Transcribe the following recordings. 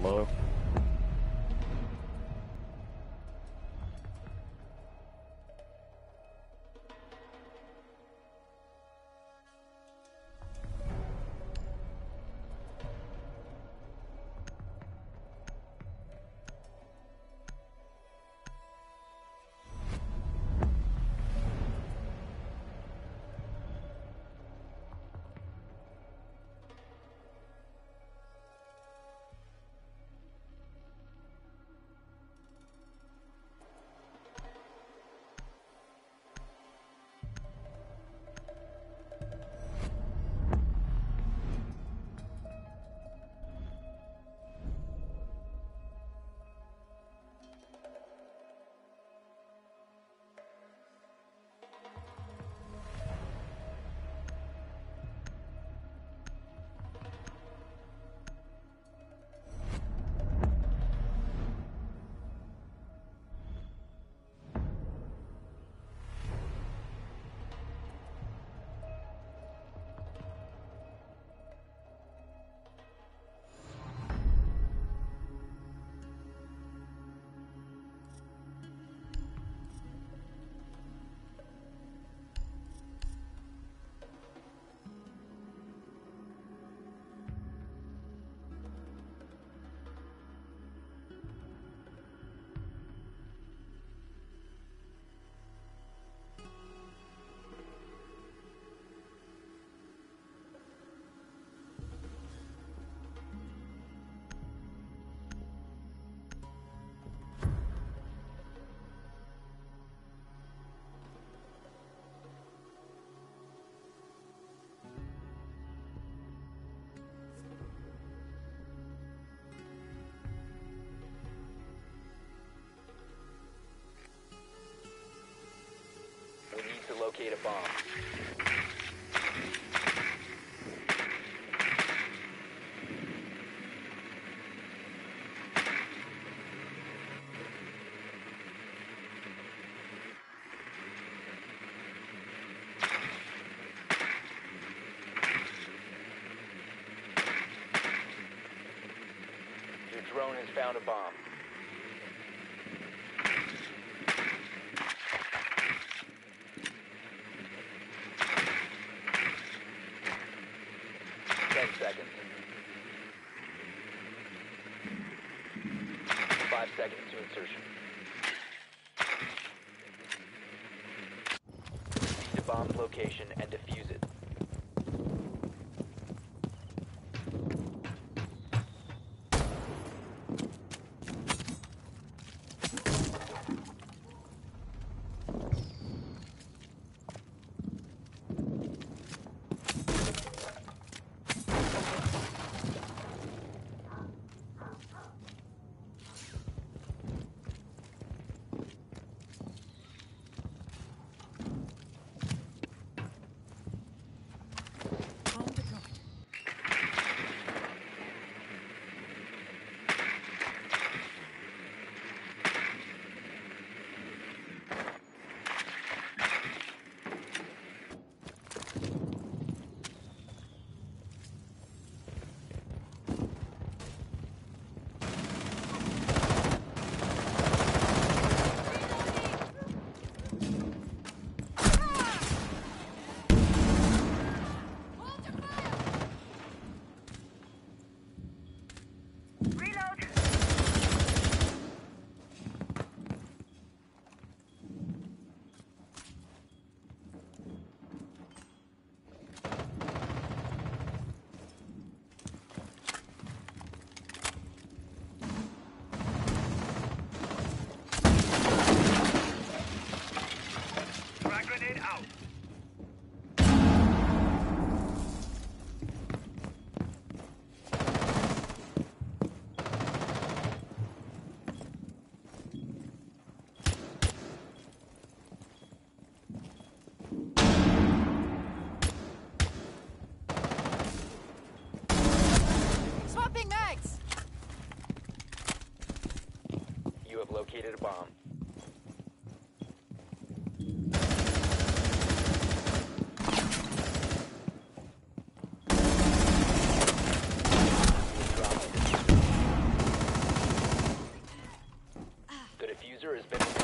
hello. Locate a bomb. Your drone has found a bomb. Ten seconds. Five seconds to insertion. Proceed to bomb's location and defuse bomb. The defuser has been...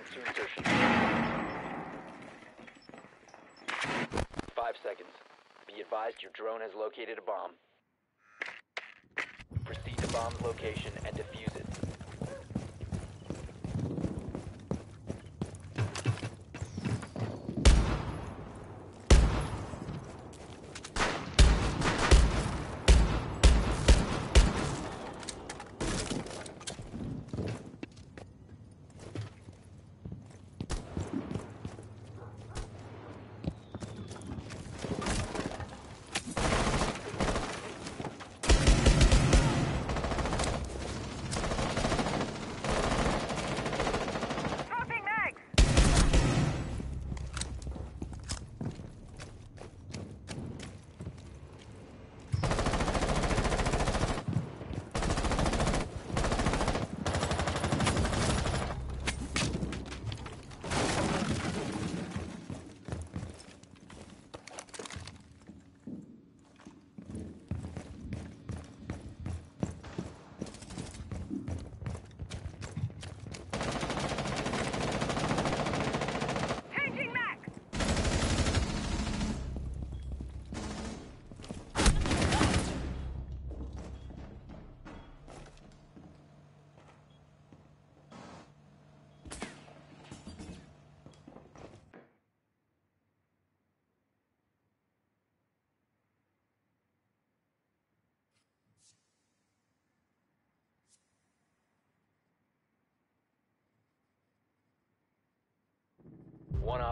to insertion. Five seconds. Be advised your drone has located a bomb. Proceed to bomb's location and defuse it.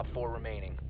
Op four remaining.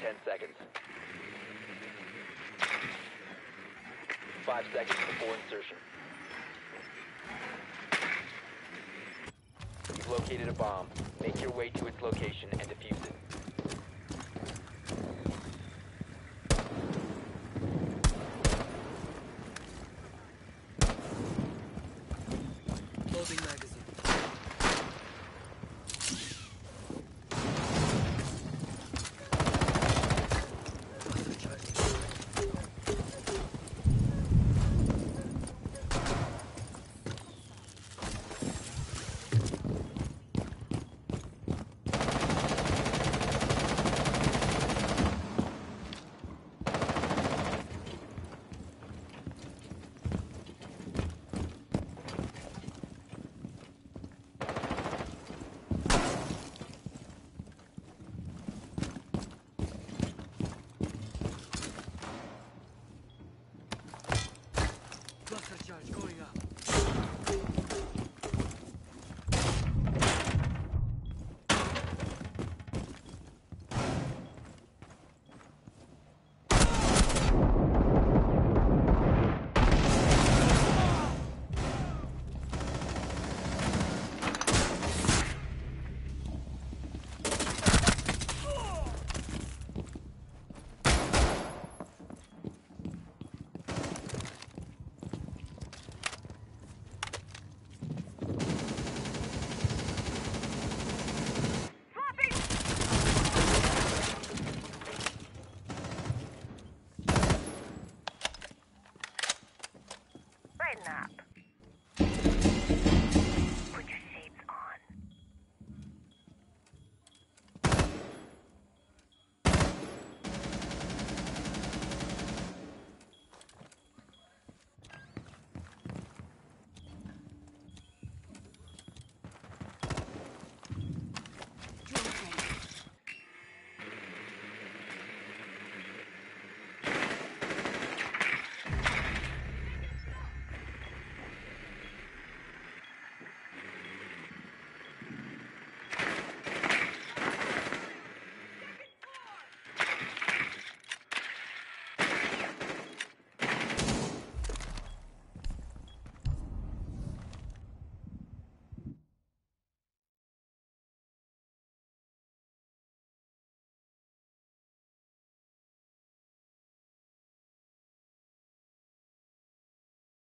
10 seconds. Five seconds before insertion. You've located a bomb. Make your way to its location and defuse